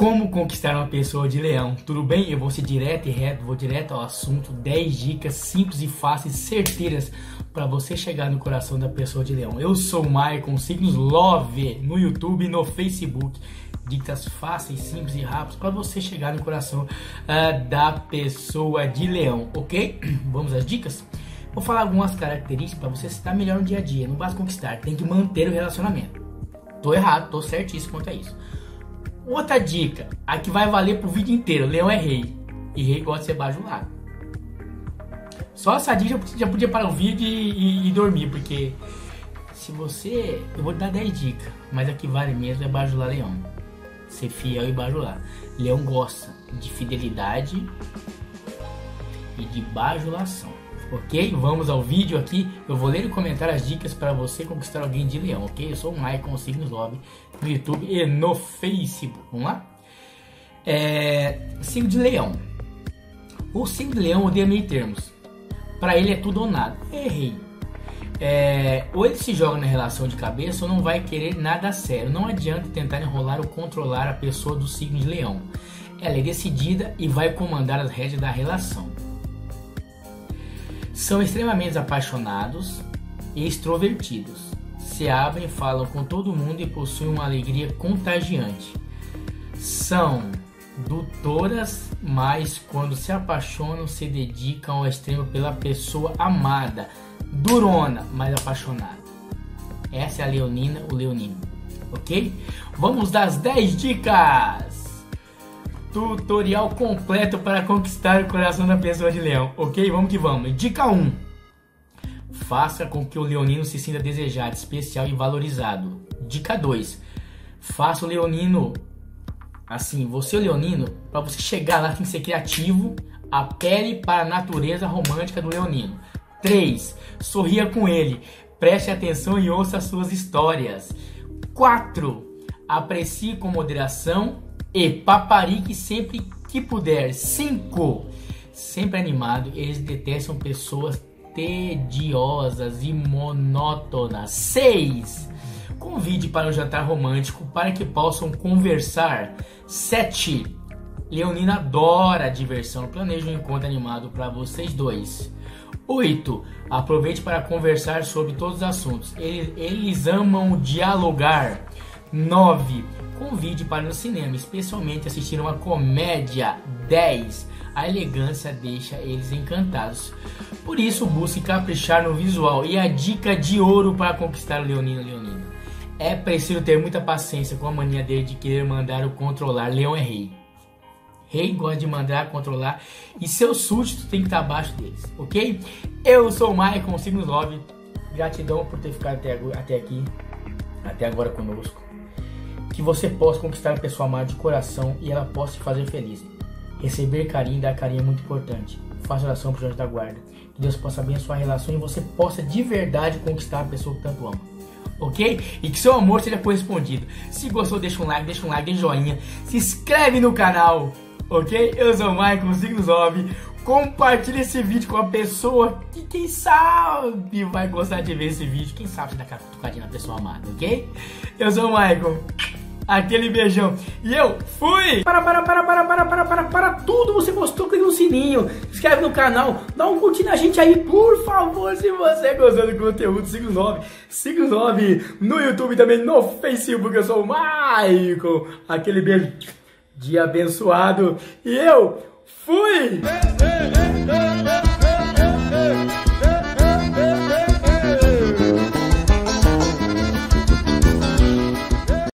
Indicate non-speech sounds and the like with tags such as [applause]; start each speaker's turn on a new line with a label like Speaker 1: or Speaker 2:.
Speaker 1: Como conquistar uma pessoa de leão? Tudo bem? Eu vou ser direto e reto, vou direto ao assunto. 10 dicas simples e fáceis, certeiras para você chegar no coração da pessoa de leão. Eu sou o Maicon, signos Love no YouTube e no Facebook. Dicas fáceis, simples e rápidas para você chegar no coração uh, da pessoa de leão, ok? [clears throat] Vamos às dicas? Vou falar algumas características para você estar melhor no dia a dia. Não basta conquistar, tem que manter o relacionamento. Tô errado, tô certíssimo quanto a isso. Outra dica, a que vai valer pro vídeo inteiro: Leão é rei. E rei gosta de ser bajulado. Só essa dica já podia parar o vídeo e, e, e, dormir, porque se você. Eu vou te dar 10 dicas, mas a que vale mesmo é bajular leão. Ser fiel e bajular. Leão gosta de fidelidade e de bajulação ok? Vamos ao vídeo aqui. Eu vou ler e comentar as dicas para você conquistar alguém de leão, ok? Eu sou o Maicon Signos Lobby no YouTube e no Facebook. Vamos lá? É, signo de leão. O signo de leão odeia meio termos. Para ele é tudo ou nada. Errei. É, ou ele se joga na relação de cabeça ou não vai querer nada sério. Não adianta tentar enrolar ou controlar a pessoa do signo de leão. Ela é decidida e vai comandar as rédeas da relação. São extremamente apaixonados e extrovertidos. Se abrem, falam com todo mundo e possuem uma alegria contagiante. São doutoras, mas quando se apaixonam, se dedicam ao extremo pela pessoa amada. Durona, mas apaixonada. Essa é a Leonina, o Leonino. Ok? Vamos das 10 dicas! Tutorial completo para conquistar o coração da pessoa de leão, ok? Vamos que vamos. Dica 1. Faça com que o leonino se sinta desejado, especial e valorizado. Dica 2. Faça o leonino assim, você o leonino, para você chegar lá tem que ser criativo, apele para a natureza romântica do leonino. 3. Sorria com ele, preste atenção e ouça suas histórias. 4. Aprecie com moderação e paparique sempre que puder. 5. Sempre animado, eles detestam pessoas tediosas e monótonas. 6. Convide para um jantar romântico para que possam conversar. 7. Leonina adora a diversão. Planeja um encontro animado para vocês dois. 8. Aproveite para conversar sobre todos os assuntos. Eles, eles amam dialogar. 9 convide para o cinema, especialmente assistir uma comédia 10. A elegância deixa eles encantados. Por isso, busque caprichar no visual. E a dica de ouro para conquistar o Leonino Leonino. É preciso ter muita paciência com a mania dele de querer mandar o controlar. Leão é rei. Rei gosta de mandar controlar e seus súditos tem que estar abaixo deles, ok? Eu sou o Maicon Signos 9. Gratidão por ter ficado até aqui, até agora conosco que você possa conquistar a pessoa amada de coração e ela possa te fazer feliz. Receber carinho e dar carinho é muito importante. Faça oração para o anjo da guarda. Que Deus possa abençoar a relação e você possa de verdade conquistar a pessoa que tanto ama. Ok? E que seu amor seja correspondido. Se gostou, deixa um like, deixa um like, deixa um joinha. Se inscreve no canal. Ok? Eu sou o Michael Signos 9. Compartilhe esse vídeo com a pessoa que quem sabe vai gostar de ver esse vídeo. Quem sabe você dá aquela cutucadinha na pessoa amada, ok? Eu sou o Michael aquele beijão. E eu fui! Para, para, para, para, para, para, para, para tudo. Você gostou, clica no sininho, se inscreve no canal, dá um curtir na gente aí, por favor, se você gostou do conteúdo, siga o 9, siga o 9 no YouTube também, no Facebook, eu sou o Michael. Aquele beijo de abençoado. E eu fui!